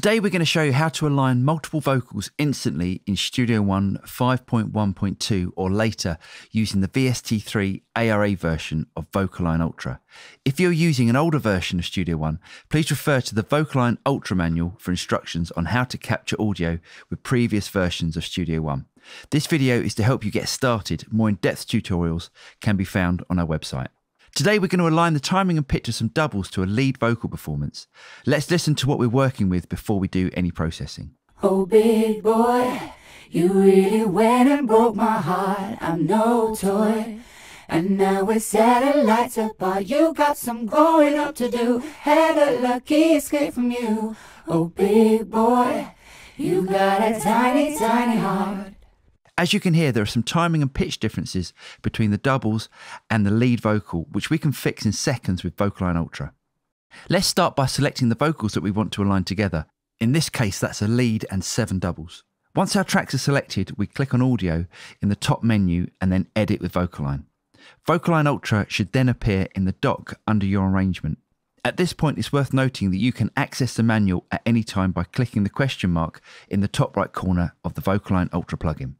Today we're going to show you how to align multiple vocals instantly in Studio One 5.1.2 or later using the VST3 ARA version of VocAlign Ultra. If you're using an older version of Studio One, please refer to the VocAlign Ultra manual for instructions on how to capture audio with previous versions of Studio One. This video is to help you get started. More in-depth tutorials can be found on our website. Today we're going to align the timing and pitch of some doubles to a lead vocal performance. Let's listen to what we're working with before we do any processing. Oh, big boy, you really went and broke my heart. I'm no toy. And now with satellites apart, you got some growing up to do. Had a lucky escape from you. Oh, big boy, you got a tiny, tiny heart. As you can hear, there are some timing and pitch differences between the doubles and the lead vocal, which we can fix in seconds with VocAlign Ultra. Let's start by selecting the vocals that we want to align together. In this case, that's a lead and seven doubles. Once our tracks are selected, we click on Audio in the top menu and then Edit with VocAlign. VocAlign Ultra should then appear in the dock under your arrangement. At this point, it's worth noting that you can access the manual at any time by clicking the question mark in the top right corner of the VocAlign Ultra plugin.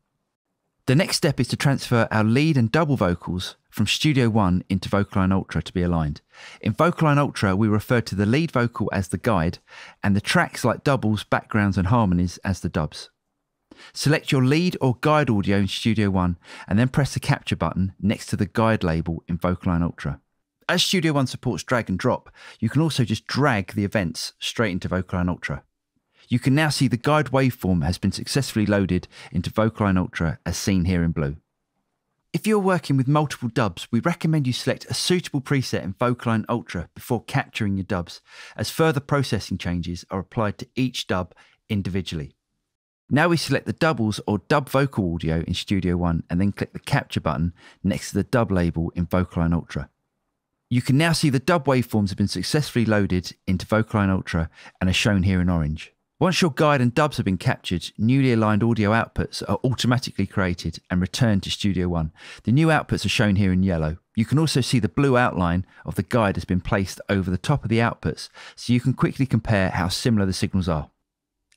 The next step is to transfer our lead and double vocals from Studio One into VocAlign Ultra to be aligned. In VocAlign Ultra, we refer to the lead vocal as the guide and the tracks like doubles, backgrounds, and harmonies as the dubs. Select your lead or guide audio in Studio One and then press the capture button next to the guide label in VocAlign Ultra. As Studio One supports drag and drop, you can also just drag the events straight into VocAlign Ultra. You can now see the guide waveform has been successfully loaded into VocAlign Ultra as seen here in blue. If you're working with multiple dubs, we recommend you select a suitable preset in VocAlign Ultra before capturing your dubs, as further processing changes are applied to each dub individually. Now we select the doubles or dub vocal audio in Studio One and then click the capture button next to the dub label in VocAlign Ultra. You can now see the dub waveforms have been successfully loaded into VocAlign Ultra and are shown here in orange. Once your guide and dubs have been captured, newly aligned audio outputs are automatically created and returned to Studio One. The new outputs are shown here in yellow. You can also see the blue outline of the guide has been placed over the top of the outputs, so you can quickly compare how similar the signals are.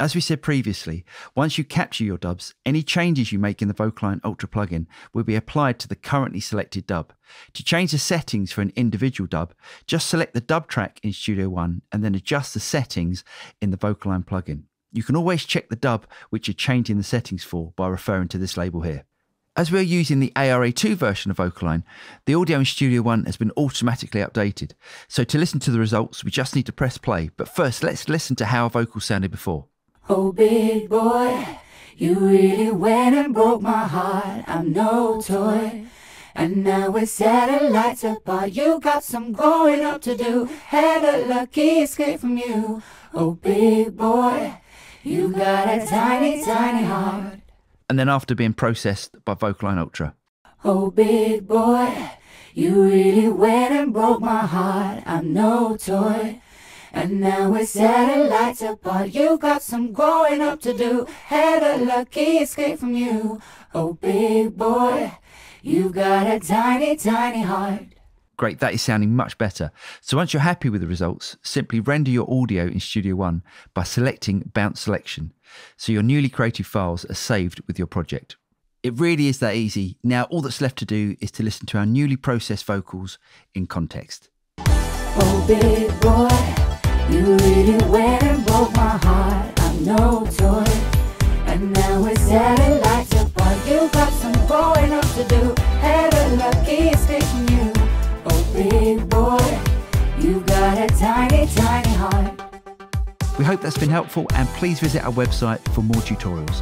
As we said previously, once you capture your dubs, any changes you make in the VocAlign Ultra plugin will be applied to the currently selected dub. To change the settings for an individual dub, just select the dub track in Studio One and then adjust the settings in the VocAlign plugin. You can always check the dub which you're changing the settings for by referring to this label here. As we're using the ARA2 version of VocAlign, the audio in Studio One has been automatically updated. So to listen to the results, we just need to press play. But first, let's listen to how a vocal sounded before. Oh, big boy, you really went and broke my heart. I'm no toy. And now with satellites apart, you got some growing up to do. Had a lucky escape from you. Oh, big boy, you got a tiny, tiny heart. And then after being processed by VocAlign Ultra. Oh, big boy, you really went and broke my heart. I'm no toy. And now with satellites apart, you got some growing up to do. Had a lucky escape from you. Oh, big boy, you've got a tiny, tiny heart. Great, that is sounding much better. So once you're happy with the results, simply render your audio in Studio One by selecting Bounce Selection, so your newly created files are saved with your project. It really is that easy. Now all that's left to do is to listen to our newly processed vocals in context. Oh, big boy. You really and broke my heart. I'm no now. You got some growing up to do. A you. Oh, big boy, you got a tiny, tiny heart. We hope that's been helpful and please visit our website for more tutorials.